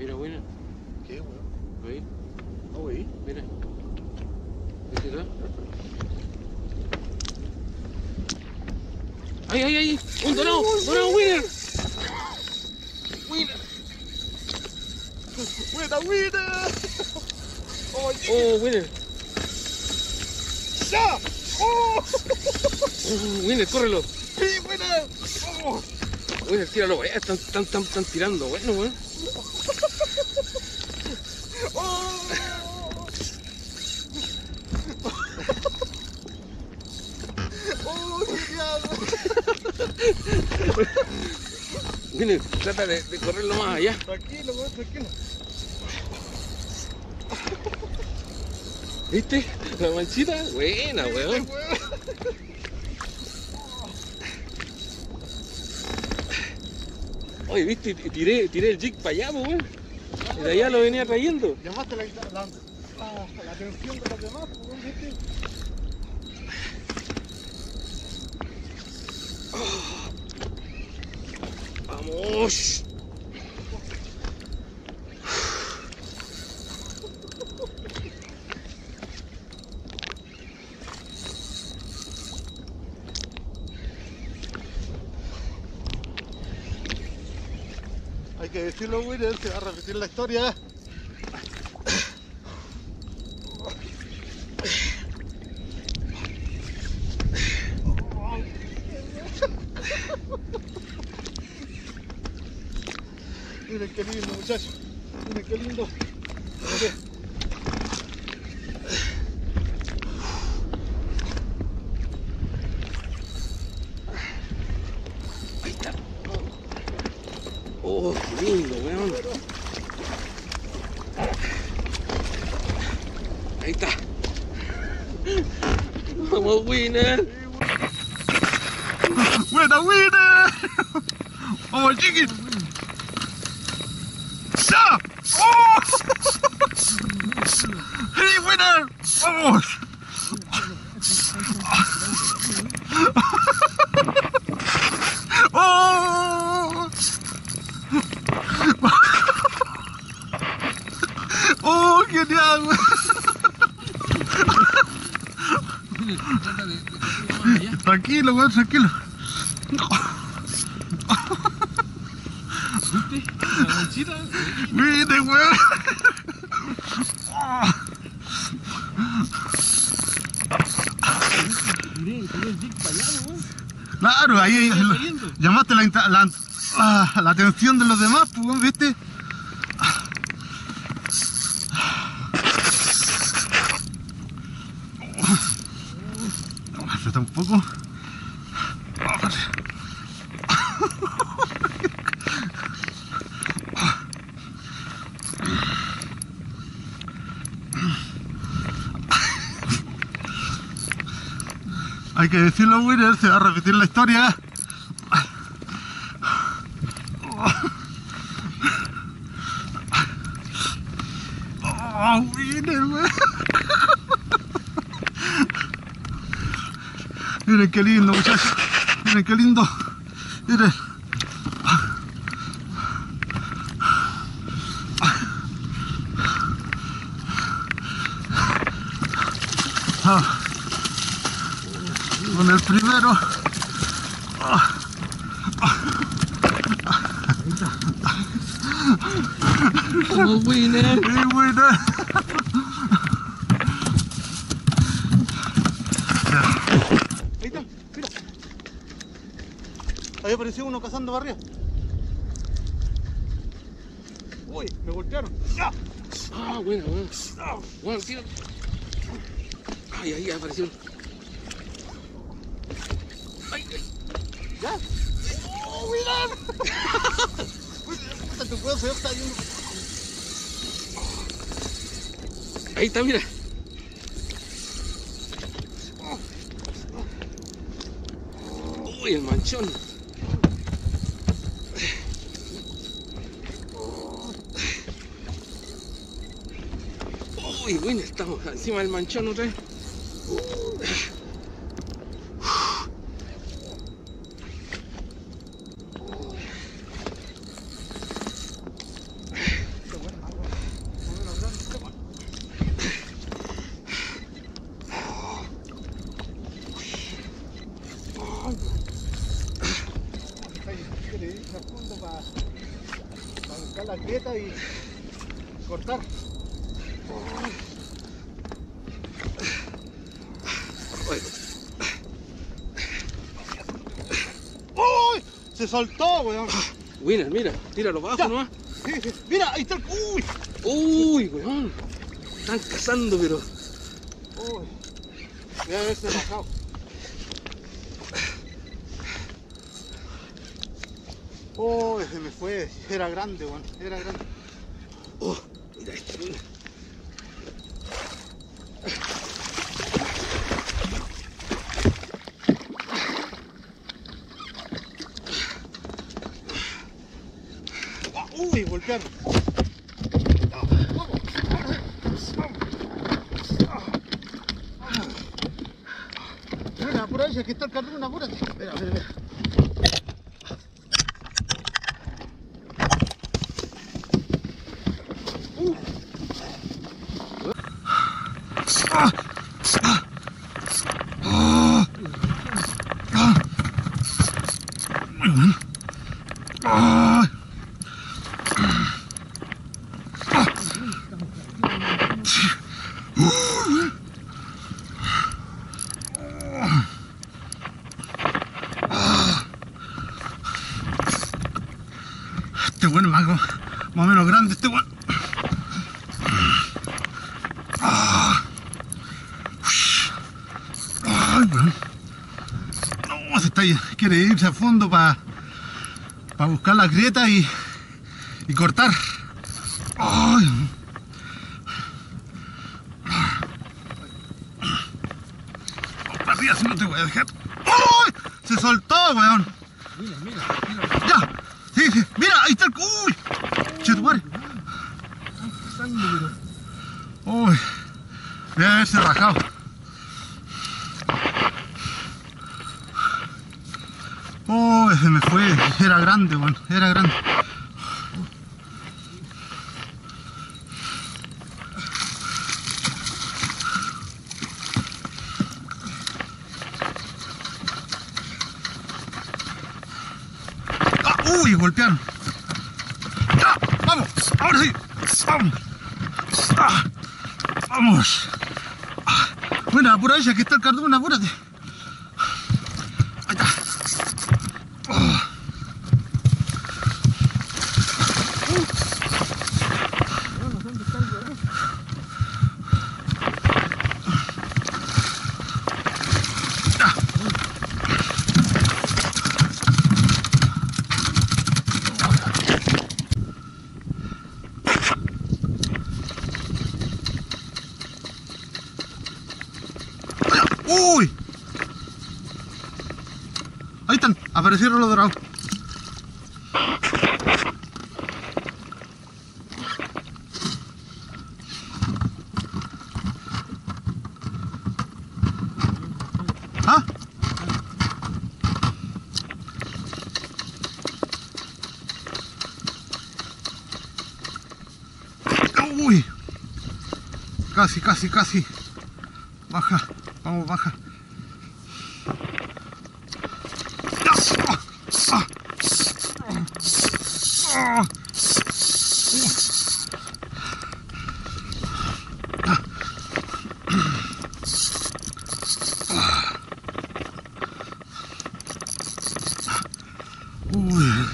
Mira, buena. ¿Qué, weón? ¿Oí? No, oí. Mira. ¿Viste tú? ¡Ay, ay, ay! ¡Un donado! ¡Donado, winner! ¡Winner! ¡Buena, winner! ¡Oh, oh winner! ¡Ya! ¡Oh! winner, córrelo! ¡Sí, Winner ¡Oh! Winner, tíralo, weón. Están, están, están, están tirando, bueno, weón. Winner, trata de, de correrlo más allá. Tranquilo, weón, tranquilo. ¿Viste? La manchita, buena, weón. Oye, ¿viste? Tiré, tiré el jig para allá, pues, weón. Y de allá lo venía trayendo. Llamaste la, la, la, la atención de los demás, pues, weón, ¿viste? ¡Vamos! Que decirlo, Winner, se va a repetir la historia. Miren qué lindo, muchachos. Miren qué lindo. Ahí está. Oh, qué lindo, weón. Ahí está. Vamos, winner. ¡Buena, Winner! ¡Vamos, chiqui! ¡Ya! ¡Oh! ¡Hey, Winner! ¡Vamos! ¡Oh! ¡Oh, genial! Trata de, de correrlo más allá. Tranquilo, weón, tranquilo. ¿Viste? La manchita. ¡Winner, weón! Claro, ahí llamaste la, inta- la, atención de los demás, pues, ¿viste? Vamos a Hay que decirlo, Winner, se va a repetir la historia. Oh, Winner, weón. Miren qué lindo, muchachos. Miren qué lindo. Miren. Con el primero. Vamos, winner. ¡Qué buena! Ahí está, mira. Ahí apareció uno cazando barriga. Uy, me golpearon. Ah, bueno, bueno. Bueno, tira. Ay, ahí apareció. Ay, ay. ¡Ya! ¡Oh, mira! Tu se está yendo. Ahí está, mira. Uy, el manchón. Uy, bueno, estamos encima del manchón otra vez. irse a fondo para, para buscar la grieta y cortar. ¡Uy! Se soltó, weón. Winner, mira, tíralo abajo nomás. Sí, sí. Mira, ahí está el. ¡Uy! Uy, weón. Están cazando, pero. ¡Uy! Debe haberse bajado. ¡Oh! Se me fue. Era grande, weón. Era grande. Oh, mira esto, mira. Ah, ¡Uy! Golpearon. Mira, apúrate, aquí está el cartón, apúrate. Mira, mira, mira. Este bueno es más, más o menos grande, este bueno. Ah. Ay, weón. No, se está quiere irse a fondo para buscar las grietas y, y cortar. Ay. Arriba, si no te voy a dejar. ¡Ay! Se soltó, weón. Ya. Sí, sí. Mira, ahí está el. ¡Uy! Chetumare. Uy. Debe haberse rajado. Uy, se me fue. Era grande, weón. Era grande. Ah, uy, golpearon. Ya, vamos, ahora sí. Vamos. Ah, vamos. Ah, bueno, apúrate, aquí está el cartón, apúrate. Ahí está. Ah. Ya. ¡Uy! Ahí están, aparecieron los dorados. ¿Ah? ¡Uy! Casi, casi, casi. Baja, vamos, baja. Uy.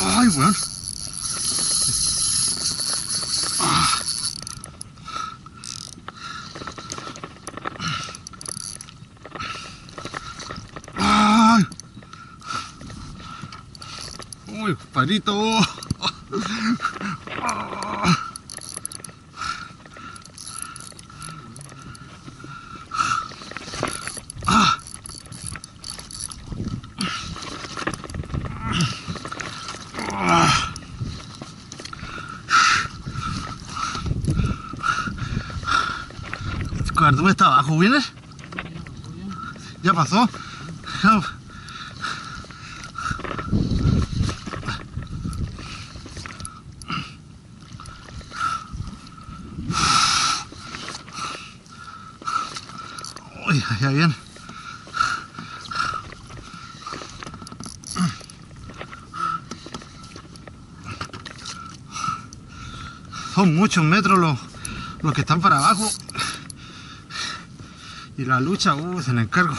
Ay, weón. Ay. Uy, palito. ¿Cuarto está abajo, vienes? ¿Ya pasó? bien. Son muchos metros los, los que están para abajo. Y la lucha, uh, se la encargo.